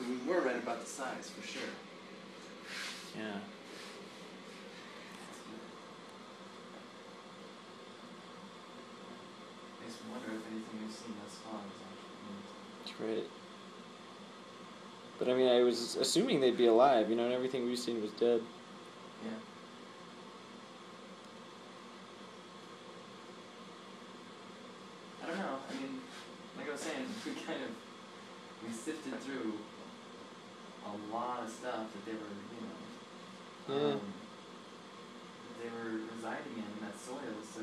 we were right about the size for sure. Yeah. Makes me wonder if anything we've seen thus far is actually. That's right. But I mean, I was assuming they'd be alive, you know, and everything we've seen was dead. Yeah. I don't know. I mean, like I was saying, we kind of we sifted through a lot of stuff that they were, you know, Yeah. um, that they were residing in that soil. So